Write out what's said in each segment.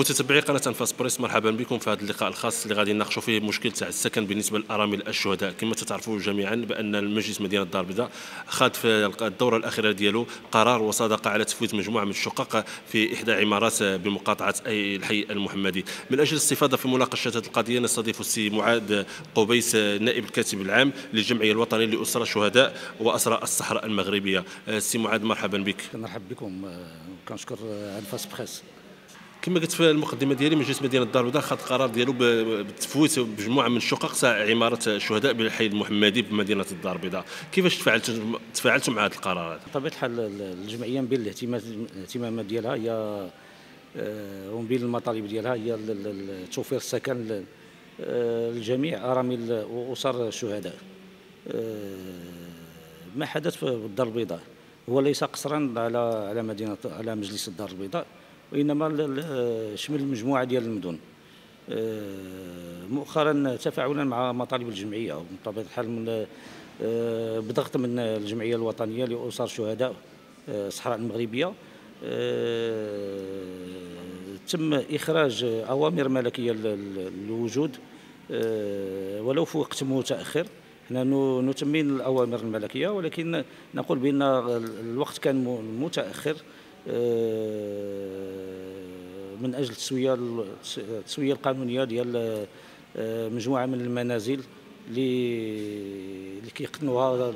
متتبعي قناة أنفاس بريس مرحبا بكم في هذا اللقاء الخاص اللي غادي نناقشوا فيه مشكل تاع السكن بالنسبة للأرامل الشهداء. كما تتعرفوا جميعا بأن المجلس مدينة الدار البيضاء خاض في الدورة الأخيرة ديالو قرار وصادق على تفويت مجموعة من الشقق في إحدى عمارات بمقاطعة أي الحي المحمدي. من أجل الاستفاضه في مناقشة هذه القضية نستضيف السي معاذ قبيس نائب الكاتب العام للجمعية الوطنية لاسرى الشهداء واسرى الصحراء المغربية. السي معاذ مرحبا بك. مرحبا بكم. كنشكر أنفاس بريس. كما قلت في المقدمة ديالي مجلس مدينة الدار البيضاء خذ قرار ديالو بتفويت مجموعه من تاع عمارة الشهداء بالحي المحمدي بمدينه الدار البيضاء كيفاش تفاعلتوا تفاعلتوا مع هذا القرار هذا؟ بطبيعة الحال الجمعية من بين الاهتمامات ديالها هي آه، ومن بين المطالب ديالها هي توفير السكن للجميع أرامل وأسر الشهداء. آه، ما حدث في الدار البيضاء. هو ليس قصرا على على مدينه على مجلس الدار البيضاء. وإنما شمل مجموعه ديال المدن. آه، مؤخرا تفاعلا مع مطالب الجمعية بطبيعة الحال من آه، بضغط من الجمعية الوطنية لاسر شهداء آه، الصحراء المغربية. تم إخراج أوامر ملكية للوجود ولو في وقت متأخر. حنا نتمين الأوامر الملكية ولكن نقول بأن الوقت كان متأخر. من أجل التسوية التسوية القانونية ديال آه، مجموعة من المنازل اللي كيقتنوها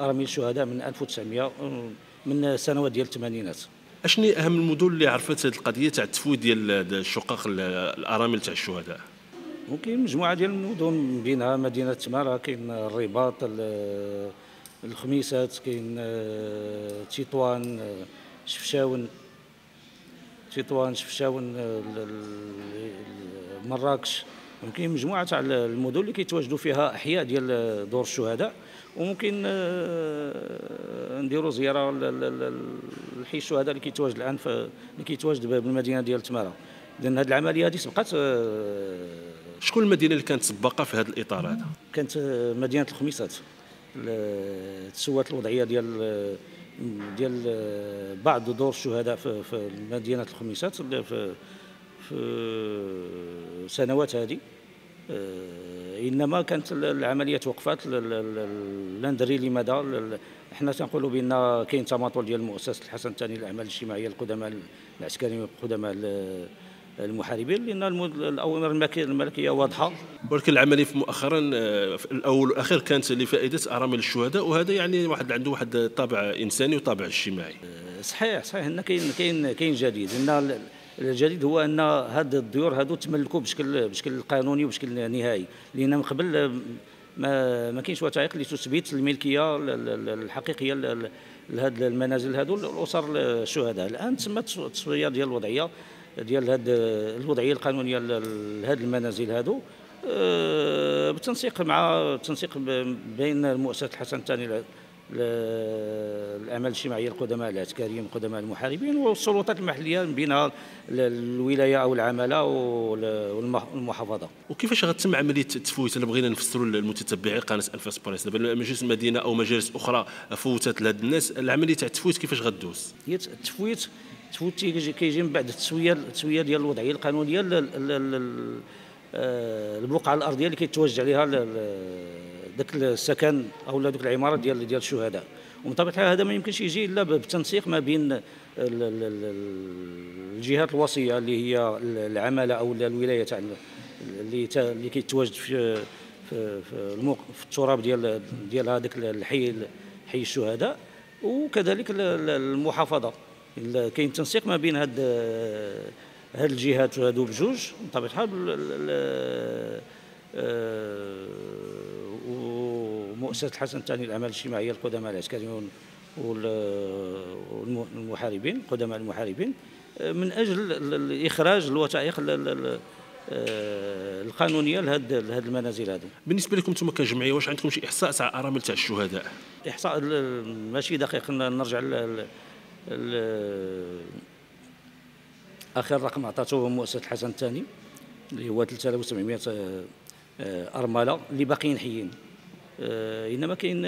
أرامل الشهداء من 1900 من السنوات ديال الثمانينات. اشني أهم المدن اللي عرفت هذه القضية تاع التفويض ديال الشقق الأرامل تاع الشهداء؟ ممكن مجموعة ديال المدن بينها مدينة تمارا كاين الرباط الخميسات كاين آه، تطوان آه، شفشاون. تطوان شفشاون مراكش. ممكن مجموعة تاع المدن اللي كيتواجدوا فيها أحياء ديال دور الشهداء. وممكن آه، نديروا زيارة لحي الشهداء اللي كيتواجد الآن في اللي كيتواجد بالمدينة ديال تماره لأن هذه العملية هذه سبقت شكون المدينة اللي كانت سباقة في هذا الإطار هذا؟ كانت مدينة الخميسات. تسوات الوضعية ديال ديال بعض دور الشهداء في, مدينة الخميسات في في السنوات هذه. آه، إنما كانت العملية توقفات لا ندري لماذا. حنا تنقولوا بأن كاين تماطل ديال مؤسسه الحسن الثاني للأعمال الاجتماعية القدماء العسكريين القدماء المحاربين لأن الأوامر الملكيه واضحة. ولكن العملية مؤخرا آه، في الأول والأخير كانت لفائدة أرامل الشهداء وهذا يعني واحد عنده واحد الطابع إنساني وطابع اجتماعي. آه، صحيح صحيح إن كاين كاين كاين جديد. إن الجديد هو أن هاد الديور هادو تملكوا بشكل بشكل قانوني وبشكل نهائي. لأن من قبل ما ما كاينش وثائق اللي تثبت الملكية الحقيقية لهاد المنازل هادو الاسر الشهداء. الآن تمت التصفية ديال الوضعية. ديال هاد الوضعية القانونية لهاد المنازل هادو آه، بالتنسيق مع التنسيق بين المؤسسة الحسن الثاني الأعمال الاجتماعية القدماء العسكريين القدماء المحاربين والسلطات المحلية بينها الولاية أو العمالة والمحافظة. وكيفاش غتتم عملية التفويت الا بغينا نفسروا للمتتبعين قناة انفاس بريس. دابا مجلس المدينة أو مجالس أخرى فوتت لهاد الناس. العملية تاع التفويت كيفاش غدوز؟ هي التفويت التفويت كيجي من بعد التسوية التسوية ديال الوضعية القانونية آه، البقعة الأرضية اللي كيتوجه عليها ذاك السكن أو ذوك العمارات ديال ديال الشهداء. ومن طبيعة الحال هذا ما يمكنش يجي إلا بالتنسيق ما بين الجهات الوصية اللي هي العمالة أو الولاية تاع اللي اللي كيتواجد في في في, في التراب ديال ديال هذاك الحي حي الشهداء. وكذلك المحافظة. كاين تنسيق ما بين هاد هاد الجهات هادو بجوج. بطبيعه الحال ومؤسسه الحسن الثاني للاعمال الاجتماعية القدماء العسكريون والمحاربين قدماء المحاربين من أجل إخراج الوثائق القانونية لهاد لهاد المنازل هذو بالنسبة لكم أنتم كجمعية واش عندكم شي إحصاء تاع آرامل تاع الشهداء؟ إحصاء ماشي دقيق نرجع آخر رقم عطاته مؤسسة الحسن الثاني اللي هو 3700 آه، آه، أرملة اللي باقيين حيين. آه، إنما كاين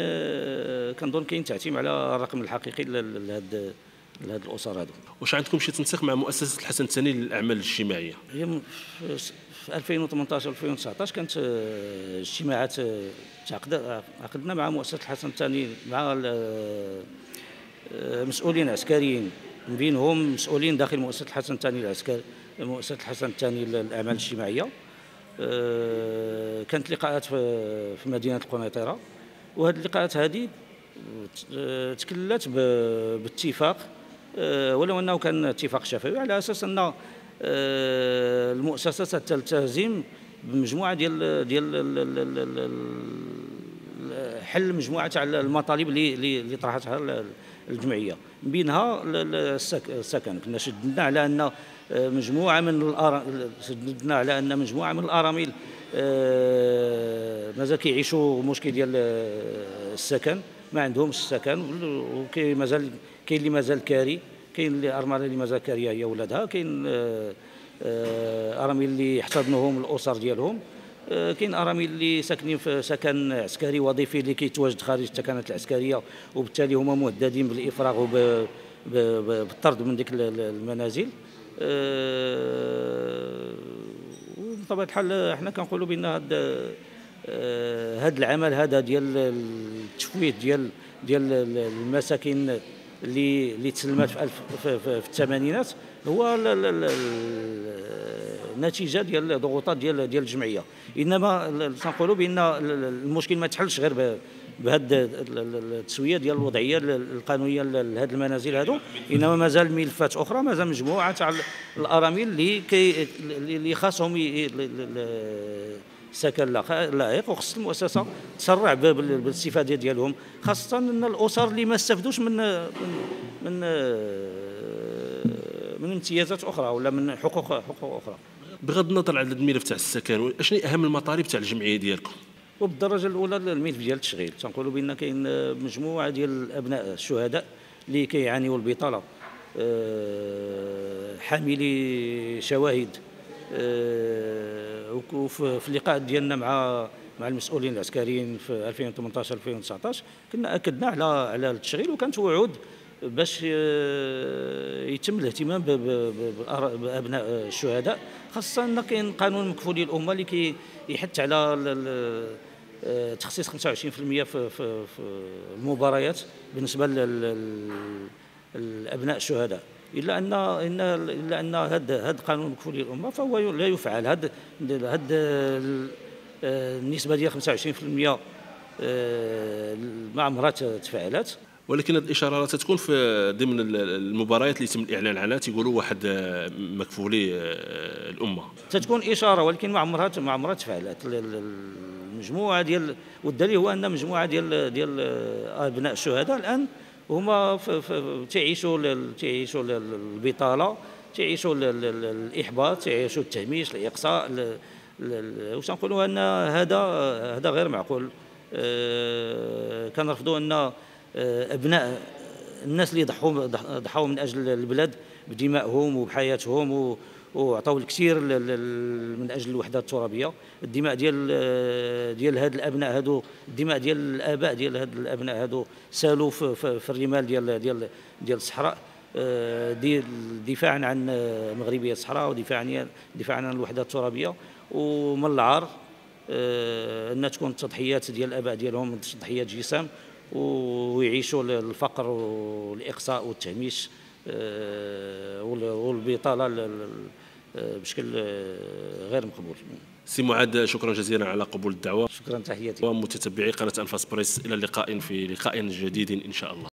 كنظن كاين تعتيم على الرقم الحقيقي لهاد لهاد الأسر هادو. واش عندكم شي تنسيق مع مؤسسة الحسن الثاني للأعمال الاجتماعية؟ هي في في 2018 2019 كانت آه، اجتماعات آه، تعقد عقدنا مع مؤسسة الحسن الثاني مع آه، مسؤولين عسكريين. من بينهم مسؤولين داخل مؤسسة الحسن الثاني العسكري مؤسسة الحسن الثاني للأعمال الاجتماعية. آه، كانت لقاءات في مدينة القنيطره وهذه اللقاءات هذه آه، تكللت ب- باتفاق آه، ولو أنه كان اتفاق شفوي على أساس أن آه، المؤسسة ستلتزم بمجموعة ديال ديال ال- ال- ال- ال- ال- حل مجموعة تاع المطالب اللي طرحتها ال- الجمعية. بينها ال- ال- السك- السكن. كنا شددنا على أن مجموعة من الأرا- شددنا على أن مجموعة من الأرامل آه، مازال كيعيشوا مشكل ديال آه، السكن. ما عندهمش السكن وكاين مازال كاين اللي مازال كاري كاين اللي أرملة اللي مازال كارية هي ولادها كاين آه، أرامل اللي يحتضنوهم الأسر ديالهم كاين أرامل اللي ساكنين في سكن عسكري وظيفي اللي كيتواجد خارج السكنات العسكرية وبالتالي هما مهددين بالإفراغ وب ب- ب- بالطرد من ديك ال- ال- المنازل. وبطبيعه الحال حنا كنقولوا بأن هذا هذا العمل هذا ديال التفويت ديال ديال المساكن اللي اللي تسلمت في, في, في, الثمانينات هو نتيجة ديال ضغوطات ديال ديال الجمعية. إنما تنقولوا بأن ال- ال- المشكل ما تحلش غير ب- بهذا ال- ال- التسوية ديال الوضعية ال- القانونية لهذ المنازل هذو إنما مازال ملفات أخرى مازال مجموعة تاع ال- الأرامل اللي كي اللي خاصهم سكن لا- لائق وخص المؤسسة تسرع بالاستفادة ديالهم. خاصة إن الأسر اللي ما استفدوش من من من, امتيازات أخرى ولا من حقوق حقوق أخرى. بغض النظر على الملف تاع السكن أشنو أهم المطالب تاع الجمعية ديالكم؟ وبالدرجة الأولى الملف ديال التشغيل. تنقولوا بأن كاين مجموعة ديال ابناء الشهداء اللي كيعانيوا البطالة آه، حاملي شواهد آه، وفي في اللقاء ديالنا مع مع المسؤولين العسكريين في 2018 2019 كنا أكدنا على على التشغيل وكانت وعود باش آه، يتم الاهتمام بأبناء الشهداء خاصة أن كاين قانون مكفولي الامه اللي كيحث على آه، تخصيص 25% في في المباريات بالنسبة للابناء الشهداء. إلا ان ان إلا أن هذا هذا قانون مكفولي الأمة فهو لا يفعل. هذا هذا النسبة ديال 25% آه، ما عمرها تفعلت ولكن هذه الإشارة تتكون في ضمن ال- المباريات اللي يتم الإعلان عنها تيقولوا واحد آه، مكفولي آه، الأمة. تتكون إشارة ولكن ما عمرها ما عمرها تفعلت. ال- ال- المجموعة ديال والدليل هو أن مجموعة ديال ديال أبناء الشهداء الآن هما تعيشوا تعيشوا ال- ال- البطالة تعيشوا ال- ال- ال- الإحباط تعيشوا التهميش الإقصاء ال- ال- واش نقولوا أن هذا هذا غير معقول؟ آه، كنرفضوا أن آه، أبناء الناس اللي ضحوا ضح- ضحوا من أجل البلاد بدمائهم وبحياتهم وعطاو الكثير من أجل الوحده الترابية. الدماء ديال ديال هاد الأبناء هادو الدماء ديال الآباء ديال هاد الأبناء هادو سالوا في, الرمال ديال ديال ديال الصحراء. آه، دفاعا عن آه، مغربية الصحراء ودفاعا دفاعا عن الوحده الترابية. ومن العار آه، أن تكون التضحيات ديال الآباء ديالهم تضحيات جسام ويعيشوا الفقر والإقصاء والتهميش آه، وال- والبطالة آه، بشكل آه، غير مقبول. سي معاد شكرا جزيلا على قبول الدعوة. شكرا تحياتي. ومتتبعي قناة انفاس بريس إلى اللقاء في لقاء جديد إن شاء الله.